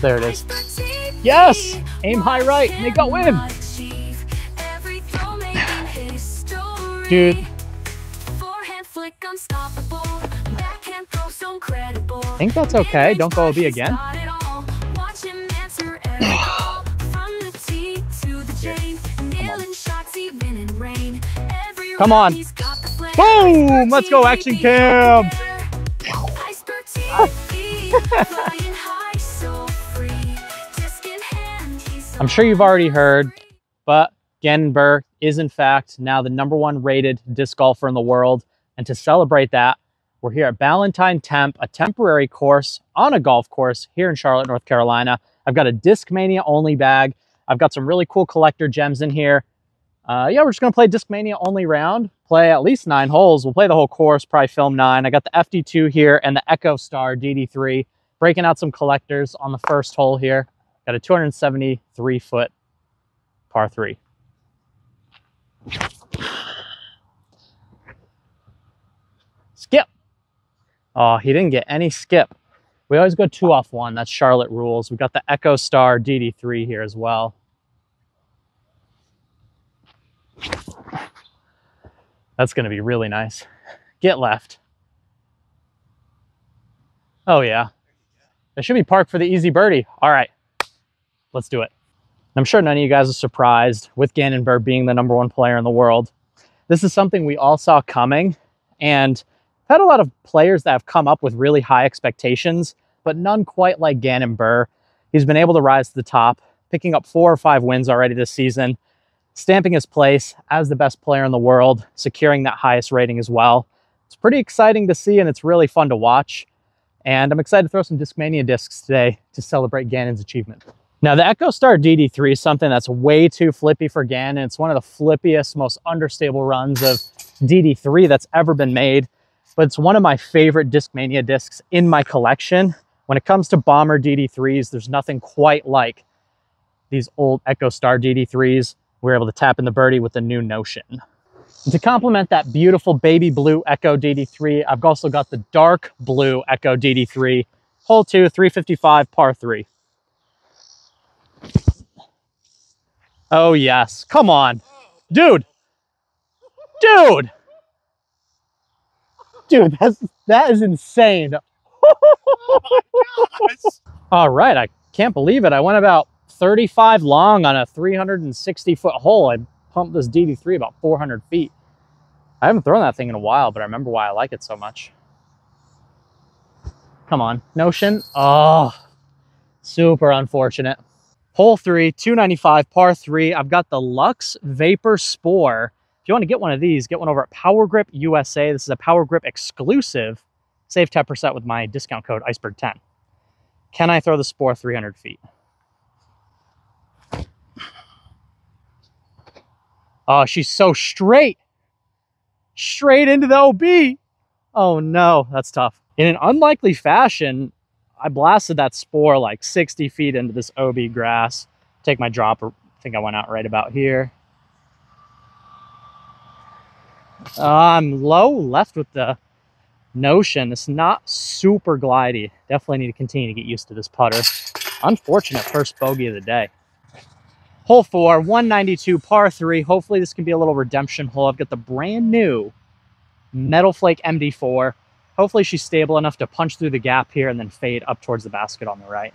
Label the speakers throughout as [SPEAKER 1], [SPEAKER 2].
[SPEAKER 1] there it is. Yes! Aim high right, They it win. Dude. I think that's okay. Don't go OB again. Come on. Boom! Let's go, action cam! I'm sure you've already heard, but Gannon is in fact now the number one rated disc golfer in the world. And to celebrate that, we're here at Ballantyne Temp, a temporary course on a golf course here in Charlotte, North Carolina. I've got a Discmania only bag. I've got some really cool collector gems in here. Uh, yeah, we're just going to play Discmania only round, play at least nine holes. We'll play the whole course, probably film nine. I got the FD2 here and the Echo Star DD3, breaking out some collectors on the first hole here. Got a 273 foot par three. Skip. Oh, he didn't get any skip. We always go two off one. That's Charlotte rules. We got the Echo Star DD3 here as well. That's going to be really nice. Get left. Oh, yeah. It should be parked for the easy birdie. All right, let's do it. I'm sure none of you guys are surprised with Gannon Buhr being the number one player in the world. This is something we all saw coming, and I've had a lot of players that have come up with really high expectations, but none quite like Gannon Buhr. He's been able to rise to the top, picking up four or five wins already this season, stamping his place as the best player in the world, securing that highest rating as well. It's pretty exciting to see, and it's really fun to watch. And I'm excited to throw some Discmania discs today to celebrate Gannon's achievement. Now the Echo Star DD3 is something that's way too flippy for Gannon. It's one of the flippiest, most understable runs of DD3 that's ever been made, but it's one of my favorite Discmania discs in my collection. When it comes to bomber DD3s, there's nothing quite like these old Echo Star DD3s. We are able to tap in the birdie with the new Notion. And to complement that beautiful baby blue Echo DD3, I've also got the dark blue Echo DD3, hole two, 355 par three. Oh, yes. Come on. Dude. Dude. Dude, that's, that is insane. All right. I can't believe it. I went about 35 long on a 360 foot hole. I pumped this DD3 about 400 feet. I haven't thrown that thing in a while, but I remember why I like it so much. Come on. Notion. Oh, super unfortunate. Hole three, 295 par three. I've got the Lux Vapor Spore. If you want to get one of these, get one over at Power Grip USA. This is a Power Grip exclusive. Save 10% with my discount code Iceberg10. Can I throw the Spore 300 feet? Oh, she's so straight. Straight into the OB. Oh no, that's tough. In an unlikely fashion, I blasted that spore like 60 feet into this OB grass. Take my dropper. I think I went out right about here. Uh, I'm low left with the notion. It's not super glidey. Definitely need to continue to get used to this putter. Unfortunate first bogey of the day. Hole four, 192 par three. Hopefully this can be a little redemption hole. I've got the brand new Metal Flake MD4. Hopefully she's stable enough to punch through the gap here and then fade up towards the basket on the right.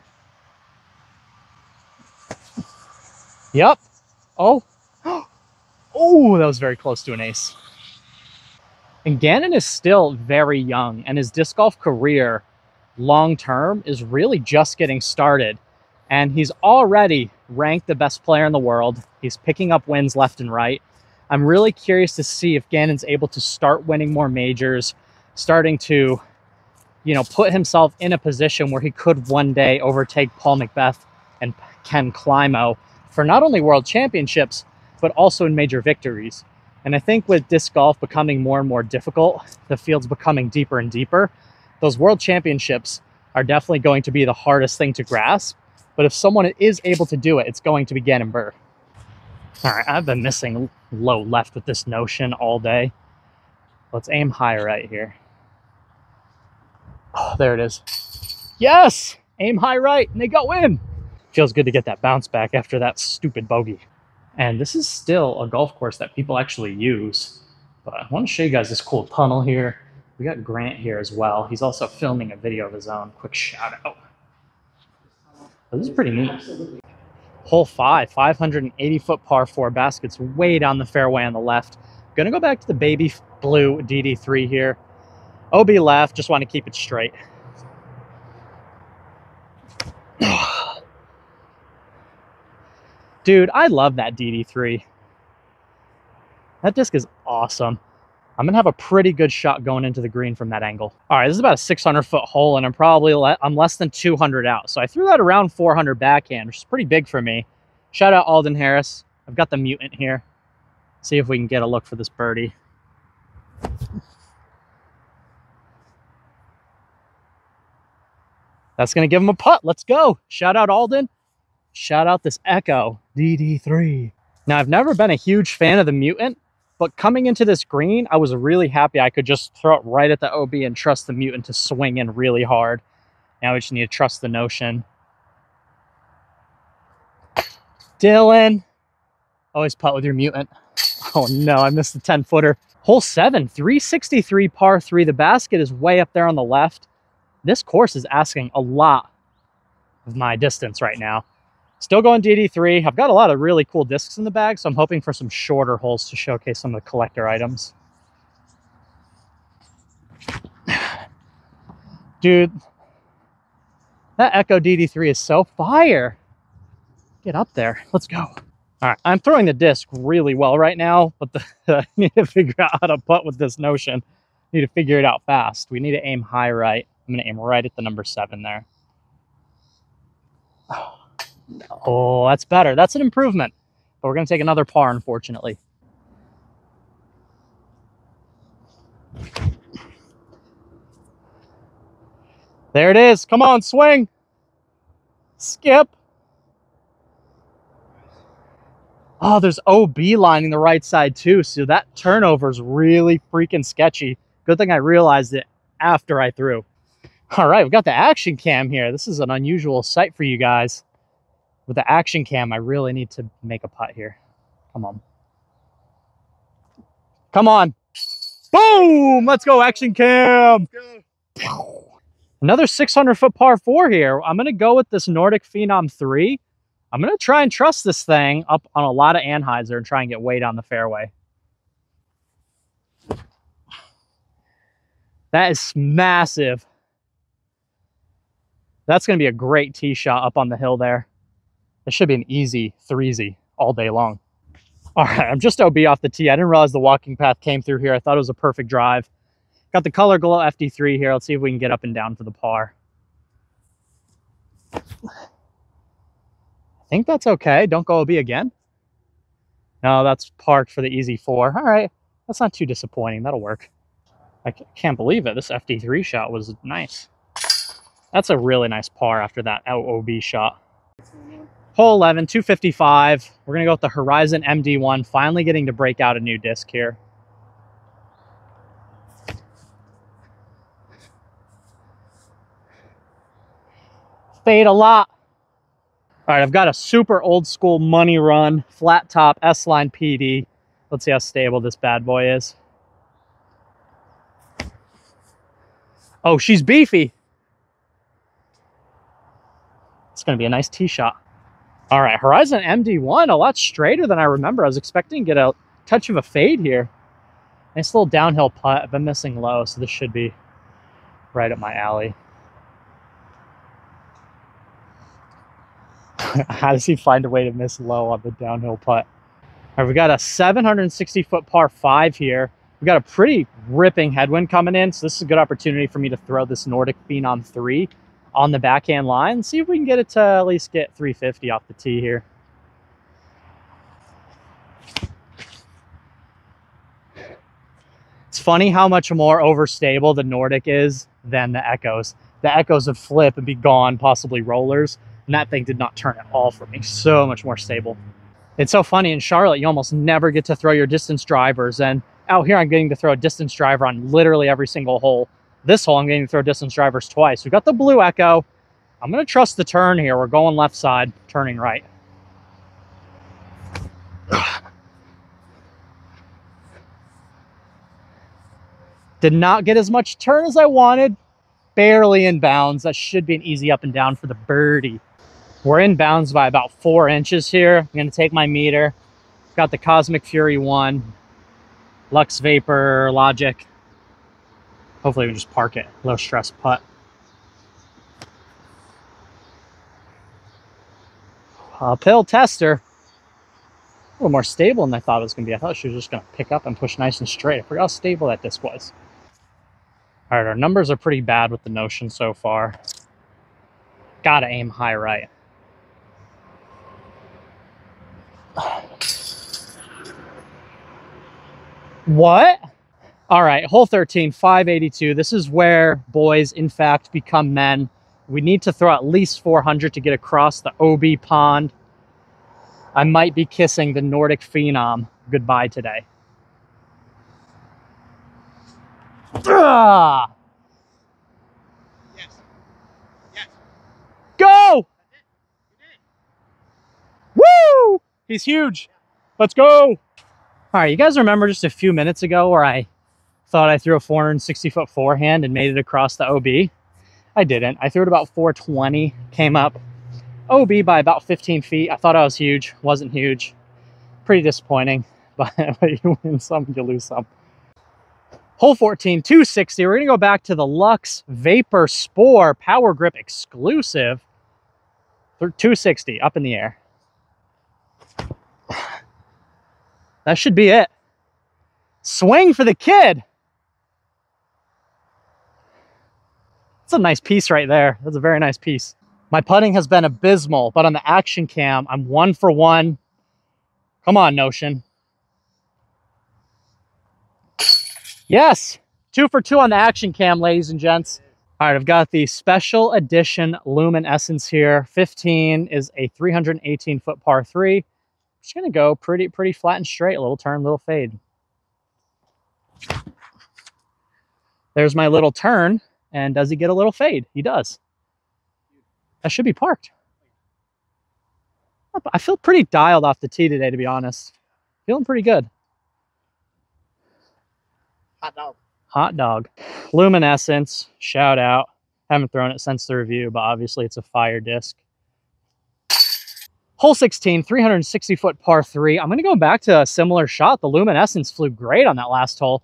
[SPEAKER 1] Yep. Oh. Oh, that was very close to an ace. And Gannon is still very young, and his disc golf career long term is really just getting started. And he's already ranked the best player in the world. He's picking up wins left and right. I'm really curious to see if Gannon's able to start winning more majors, starting to, you know, put himself in a position where he could one day overtake Paul McBeth and Ken Climo for not only world championships, but also in major victories. And I think with disc golf becoming more and more difficult, the field's becoming deeper and deeper, those world championships are definitely going to be the hardest thing to grasp. But if someone is able to do it, it's going to be Gannon Buhr. All right, I've been missing low left with this notion all day. Let's aim high right here. Oh, there it is. Yes! aim high right, and they go in. Feels good to get that bounce back after that stupid bogey. And this is still a golf course that people actually use. But I want to show you guys this cool tunnel here. We got Grant here as well. He's also filming a video of his own. Quick shout out. This is pretty neat. Hole five, 580 foot par four baskets way down the fairway on the left. Gonna go back to the baby blue DD3 here. OB left, just want to keep it straight. Dude, I love that DD3. That disc is awesome. I'm gonna have a pretty good shot going into the green from that angle. All right, this is about a 600 foot hole and I'm probably, le I'm less than 200 out. So I threw that around 400 backhand, which is pretty big for me. Shout out Alden Harris. I've got the mutant here. See if we can get a look for this birdie. That's gonna give him a putt. Let's go. Shout out Alden. Shout out this Echo DD3. Now, I've never been a huge fan of the Mutant, but coming into this green, I was really happy I could just throw it right at the OB and trust the Mutant to swing in really hard. Now we just need to trust the Notion. Dylan. Always putt with your Mutant. Oh no, I missed the 10 footer. Hole seven, 363 par three. The basket is way up there on the left. This course is asking a lot of my distance right now. Still going DD3. I've got a lot of really cool discs in the bag, so I'm hoping for some shorter holes to showcase some of the collector items. Dude, that Echo DD3 is so fire. Get up there. Let's go. All right, I'm throwing the disc really well right now, but the, I need to figure out how to putt with this notion. I need to figure it out fast. We need to aim high right. I'm going to aim right at the number seven there. Oh. That's better. That's an improvement. But we're going to take another par, unfortunately. There it is. Come on, swing. Skip. Oh, there's OB lining the right side too. So that turnover is really freaking sketchy. Good thing I realized it after I threw. All right, we've got the action cam here. This is an unusual sight for you guys with the action cam, I really need to make a putt here. Come on. Come on. Boom! Let's go, action cam. Go. Another 600 foot par four here. I'm going to go with this Nordic Phenom 3. I'm going to try and trust this thing up on a lot of anhyzer and try and get way down the fairway. That is massive. That's going to be a great tee shot up on the hill there. This should be an easy threezy all day long. All right, I'm just OB off the tee. I didn't realize the walking path came through here. I thought it was a perfect drive. Got the Color Glow FD3 here. Let's see if we can get up and down for the par. I think that's okay. Don't go OB again. No, that's parked for the easy four. All right, that's not too disappointing. That'll work. I can't believe it. This FD3 shot was nice. That's a really nice par after that OB shot. Hole 11, 255. We're going to go with the Horizon MD1, finally getting to break out a new disc here. Fade a lot. All right, I've got a super old school money run, flat top S-Line PD. Let's see how stable this bad boy is. Oh, she's beefy. It's going to be a nice tee shot. All right, Horizon MD1, a lot straighter than I remember. I was expecting to get a touch of a fade here. Nice little downhill putt. I've been missing low, so this should be right up my alley. How does he find a way to miss low on the downhill putt? All right, we got a 760 foot par five here. We got a pretty ripping headwind coming in, so this is a good opportunity for me to throw this Nordic Phenom 3 on the backhand line. See if we can get it to at least get 350 off the tee here. It's funny how much more overstable the Nordic is than the Echoes. The Echoes would flip and be gone, possibly rollers, and that thing did not turn at all for me. So much more stable. It's so funny in Charlotte, you almost never get to throw your distance drivers, and out here I'm getting to throw a distance driver on literally every single hole. This hole, I'm getting to throw distance drivers twice. We've got the blue Echo. I'm going to trust the turn here. We're going left side, turning right. Did not get as much turn as I wanted. Barely in bounds. That should be an easy up and down for the birdie. We're in bounds by about four inches here. I'm going to take my meter. Got the Cosmic Fury 1, Lux Vapor, Logic. Hopefully we just park it. Low stress putt. Uphill tester. A little more stable than I thought it was going to be. I thought she was just going to pick up and push nice and straight. I forgot how stable that disc was. All right, our numbers are pretty bad with the Notion so far. Gotta aim high right. What? All right, hole 13, 582. This is where boys, in fact, become men. We need to throw at least 400 to get across the OB pond. I might be kissing the Nordic phenom goodbye today. Ugh.
[SPEAKER 2] Yes. Yes.
[SPEAKER 1] Go! Woo! He's huge. Let's go. All right, you guys remember just a few minutes ago where I thought I threw a 460 foot forehand and made it across the OB? I didn't. I threw it about 420, came up OB by about 15 feet. I thought I was huge, wasn't huge. Pretty disappointing, but you win some, you lose some. Hole 14, 260. We're going to go back to the Lux Vapor Spore Power Grip exclusive. 260 up in the air. That should be it. Swing for the kid. A nice piece right there. That's a very nice piece. My putting has been abysmal, but on the action cam, I'm one for one. Come on, Notion. Yes, two for two on the action cam, ladies and gents. All right, I've got the special edition Lumen Essence here. 15 is a 318 foot par three. Just gonna go pretty, pretty flat and straight. A little turn, little fade. There's my little turn. And does he get a little fade? He does. That should be parked. I feel pretty dialed off the tee today, to be honest. Feeling pretty good.
[SPEAKER 2] Hot dog.
[SPEAKER 1] Hot dog. Luminescence, shout out. Haven't thrown it since the review, but obviously it's a fire disc. Hole 16, 360 foot par three. I'm going to go back to a similar shot. The Luminescence flew great on that last hole.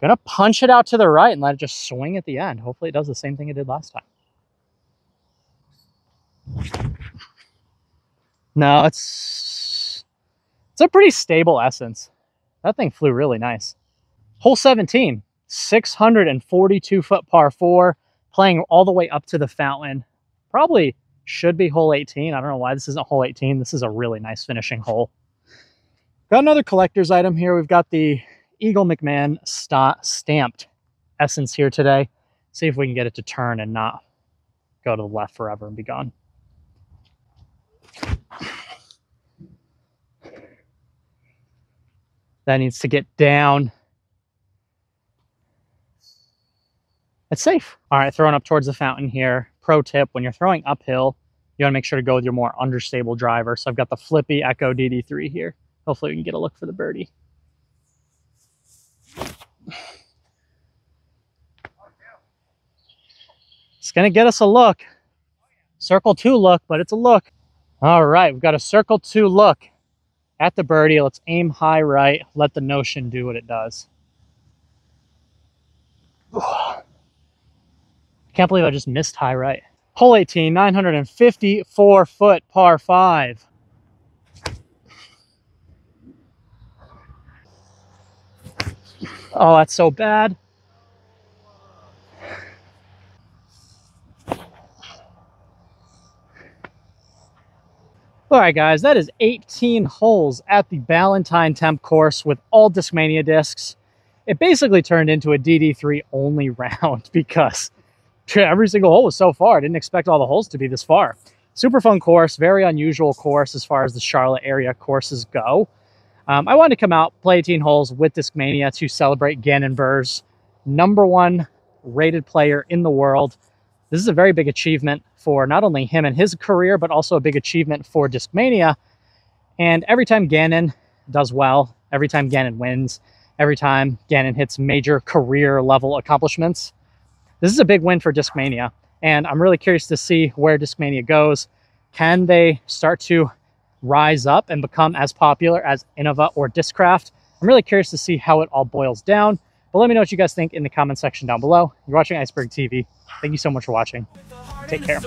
[SPEAKER 1] To punch it out to the right and let it just swing at the end. Hopefully it does the same thing it did last time. No, it's it's a pretty stable essence. That thing flew really nice. Hole 17, 642 foot par four, playing all the way up to the fountain. Probably should be hole 18. I don't know why this isn't hole 18. This is a really nice finishing hole. Got another collector's item here. We've got the Eagle McMahon st stamped essence here today. See if we can get it to turn and not go to the left forever and be gone. That needs to get down. It's safe. All right, throwing up towards the fountain here. Pro tip, when you're throwing uphill, you want to make sure to go with your more understable driver. So I've got the Flippy Echo DD3 here. Hopefully we can get a look for the birdie. It's to get us a look. Circle two look, but it's a look. All right, we've got a circle two look at the birdie. Let's aim high right. Let the notion do what it does. I Can't believe I just missed high right. Hole 18, 954 foot par five. Oh, that's so bad. All right, guys, that is 18 holes at the Ballantyne Temp course with all Discmania discs. It basically turned into a DD3 only round because every single hole was so far. I didn't expect all the holes to be this far. Super fun course, very unusual course as far as the Charlotte area courses go. Um, I wanted to come out, play 18 holes with Discmania to celebrate Gannon Buhr's number one rated player in the world. This is a very big achievement for not only him and his career, but also a big achievement for Discmania. And every time Gannon does well, every time Gannon wins, every time Gannon hits major career level accomplishments, this is a big win for Discmania. And I'm really curious to see where Discmania goes. Can they start to rise up and become as popular as Innova or Discraft? I'm really curious to see how it all boils down. But let me know what you guys think in the comment section down below. You're watching Iceberg TV. Thank you so much for watching. Take care.